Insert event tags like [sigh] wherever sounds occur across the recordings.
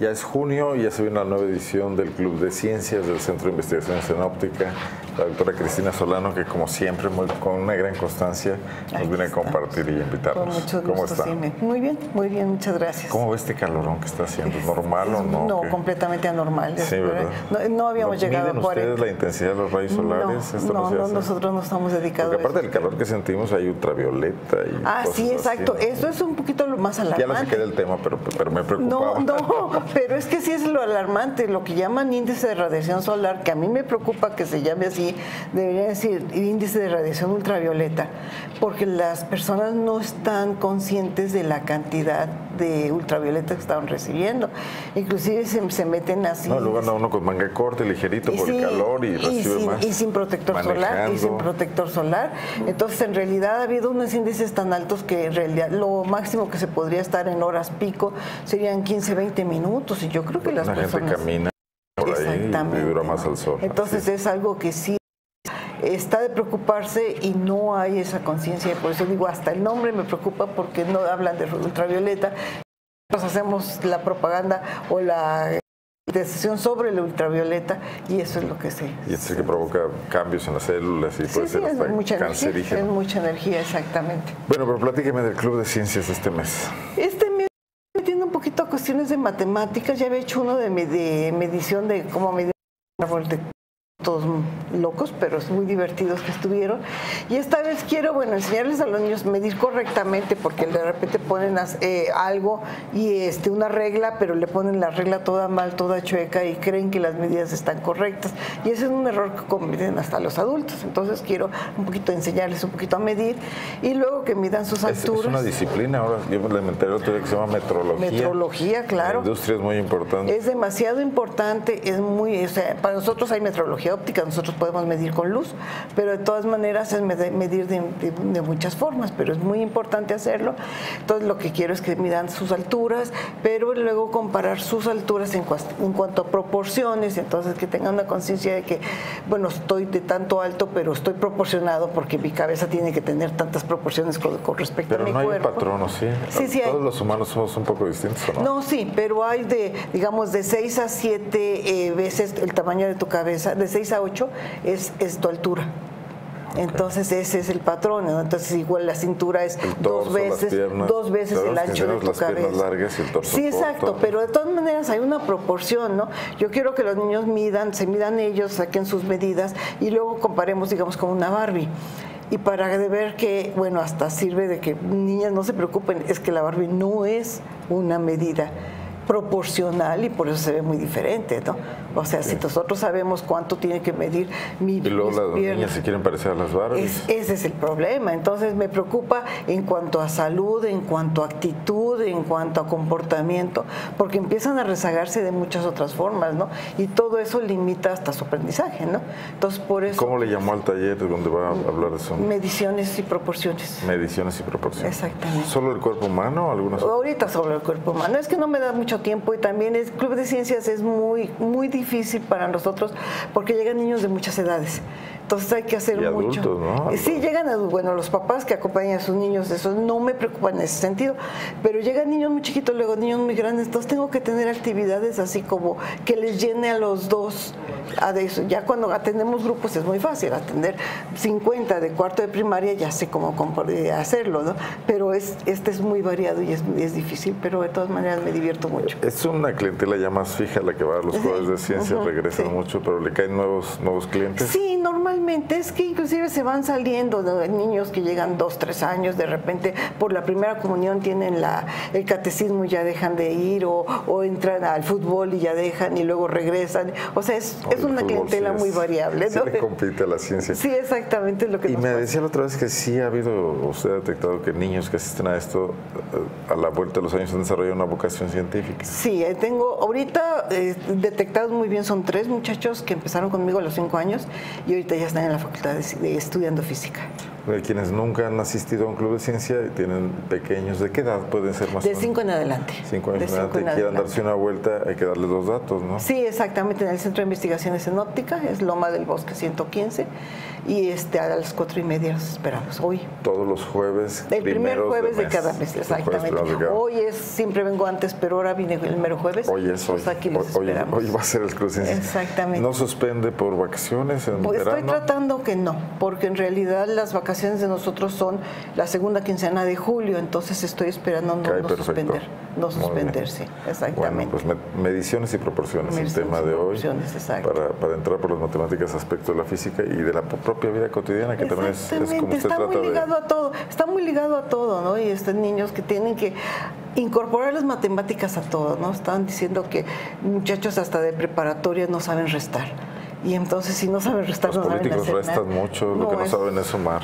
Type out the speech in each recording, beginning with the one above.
Ya es junio y ya se viene una nueva edición del Club de Ciencias del Centro de Investigaciones en Óptica. La doctora Cristina Solano, que como siempre, con una gran constancia, nos viene a compartir y invitarnos. Con ¿Cómo está? Muy bien, muy bien, muchas gracias. ¿Cómo ve este calorón que está haciendo? ¿Normal o no? No, completamente anormal. Sí, ¿verdad? No, habíamos llegado a ustedes la intensidad de los rayos solares? No, no, nosotros no estamos dedicados Porque aparte del calor que sentimos, hay ultravioleta y Ah, sí, exacto. Eso es un poquito más alarmante. Ya no sé qué el tema, pero, pero me preocupaba. No, no, [laughs] pero es que sí es lo alarmante, lo que llaman índice de radiación solar, que a mí me preocupa que se llame así, debería decir índice de radiación ultravioleta, porque las personas no están conscientes de la cantidad de ultravioleta que estaban recibiendo. Inclusive se, meten así. No, luego anda uno con manga corta, ligerito por el calor y, recibe sin, más. Y sin protector solar, y sin protector solar. Entonces, en realidad ha habido unos índices tan altos que en realidad lo máximo que se podría estar en horas pico serían 15, 20 minutos. Y yo creo que las la personas... gente camina por ahí y dura más al sol. Entonces es algo que sí está de preocuparse y no hay esa conciencia. Por eso digo, hasta el nombre me preocupa porque no hablan de ultravioleta. Nosotros hacemos la propaganda o la decisión sobre la ultravioleta y eso es lo que sé. Y es el que provoca cambios en las células y puede ser hasta mucha cancerígeno. Energía, es mucha energía, exactamente. Bueno, pero platíqueme del Club de Ciencias este mes. Este mes metiendo un poquito a cuestiones de matemáticas. Ya había hecho uno de, de medición de cómo medir de todos locos, pero muy divertidos que estuvieron. Y esta vez quiero, bueno, enseñarles a los niños medir correctamente, porque de repente ponen eh, algo y este, una regla, pero le ponen la regla toda mal, toda chueca y creen que las medidas están correctas. Y ese es un error que cometen hasta los adultos. Entonces quiero un poquito enseñarles un poquito a medir y luego que midan sus alturas. Es una disciplina, ahora yo me enteré otro día que se llama metrología. Metrología, claro. La industria es muy importante. Es demasiado importante, es muy, o sea, para nosotros hay metrología óptica, nosotros podemos medir con luz, pero de todas maneras es medir de, muchas formas, pero es muy importante hacerlo. Entonces lo que quiero es que midan sus alturas, pero luego comparar sus alturas en, en cuanto a proporciones, entonces que tengan una conciencia de que, bueno, estoy de tanto alto, pero estoy proporcionado porque mi cabeza tiene que tener tantas proporciones con, respecto a mi cuerpo. Pero no hay un patrón, ¿sí? Sí, sí Todos los humanos somos un poco distintos, ¿no? No, sí, pero hay de, digamos, de 6 a 7 eh, veces el tamaño de tu cabeza, de 6 a 8 es, es tu altura. Entonces ese es el patrón, Entonces igual la cintura es dos veces, dos veces el ancho de tu cabeza. Largas y el torso sí, exacto, pero de todas maneras hay una proporción, ¿no? Yo quiero que los niños midan, se midan ellos, saquen sus medidas y luego comparemos, digamos, con una Barbie y para ver que, bueno, hasta sirve de que niñas no se preocupen, es que la Barbie no es una medida proporcional y por eso se ve muy diferente, ¿no? O sea, si nosotros sabemos cuánto tiene que medir mi Y luego las niñas se quieren parecer a las Barbies. ese es el problema. Entonces me preocupa en cuanto a salud, en cuanto a actitud, en cuanto a comportamiento, porque empiezan a rezagarse de muchas otras formas, ¿no? Y todo eso limita hasta su aprendizaje, ¿no? Entonces por eso... ¿Cómo le llamó al taller donde va a hablar de eso? Mediciones y proporciones. Mediciones y proporciones. Exactamente. ¿Solo el cuerpo humano o algunas Ahorita solo el cuerpo humano. Es que no me da mucho tiempo y también el Club de Ciencias es muy, muy difícil para nosotros porque llegan niños de muchas edades. Entonces hay que hacer y mucho. Adultos, ¿no? Sí, llegan a, bueno, los papás que acompañan a sus niños, eso no me preocupa en ese sentido, pero llegan niños muy chiquitos, luego niños muy grandes, entonces tengo que tener actividades así como que les llene a los dos a eso. Ya cuando atendemos grupos es muy fácil, atender 50 de cuarto de primaria ya sé cómo hacerlo, ¿no? Pero es, este es muy variado y es, es difícil, pero de todas maneras me divierto mucho. Es una clientela ya más fija la que va a los jueves de ciencia, regresan mucho, pero le caen nuevos, nuevos clientes. Sí, normalmente es que inclusive se van saliendo de niños que llegan dos, tres años, de repente por la primera comunión tienen la, el catecismo y ya dejan de ir, o, o entran al fútbol y ya dejan y luego regresan. O sea, es, es una clientela muy variable. ¿no? le compite a la ciencia. Sí, exactamente lo que Y me decía la otra vez que sí ha habido, usted ha detectado que niños que asisten a esto, eh, a la vuelta de los años han desarrollado una vocación científica. Sí, eh, tengo, ahorita eh, detectados muy bien, son tres muchachos que empezaron conmigo a los cinco años y ahorita ya están en la facultad de, estudiando física. Quienes nunca han asistido a un club de ciencia y tienen pequeños, ¿de qué edad pueden ser más De cinco en adelante. Cinco años De en adelante en quieran adelante. darse una vuelta, hay que darles los datos, ¿no? Sí, exactamente, en el Centro de Investigaciones en Óptica, es Loma del Bosque 115, y este, a las cuatro y media los esperamos, hoy. Todos los jueves. El primer jueves de, mes. cada mes, jueves exactamente. Hoy es, siempre vengo antes, pero ahora vine el mero jueves. Hoy es hoy. Pues aquí los hoy, hoy- esperamos. hoy va a ser el Club de. Exactamente. ¿No suspende por vacaciones en Pues estoy tratando que no, porque en realidad las vacaciones de nosotros son la segunda quincena de julio, entonces estoy esperando no, Cae no suspender, no Muy suspender, bien. sí, Bueno, exactamente. pues me- mediciones y proporciones, el Mediciones tema y de hoy, para, para entrar por las matemáticas, aspectos de la física y de la propia vida cotidiana, que también es, es como Exactamente, usted está trata muy de... ligado a todo, está muy ligado a todo, ¿no? Y están niños que tienen que incorporar las matemáticas a todo, ¿no? Estaban diciendo que muchachos hasta de preparatoria no saben restar. Y entonces si no saben restar, Los no saben políticos hacer restan nada. mucho, lo que no es- saben es sumar.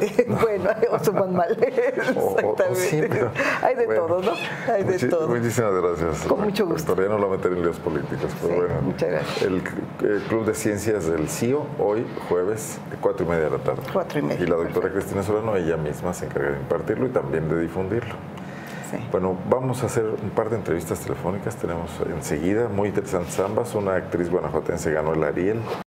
[laughs] bueno, o suman mal. O- o- o Exactamente. sí, pero- Hay de bueno. todo, ¿no? Hay de todo. Muchísimas gracias. Con mucho gusto. Ya no lo meter en líos políticos. Pero Sí, bueno, muchas gracias. El, eh, Club de Ciencias del CIO, hoy jueves, cuatro y media de la tarde. Cuatro y media, Y la doctora perfecto. Cristina Solano, ella misma se encarga de impartirlo y también de difundirlo. Bueno, vamos a hacer un par de entrevistas telefónicas. Tenemos enseguida, muy interesantes ambas. Una actriz guanajuatense ganó el Ariel.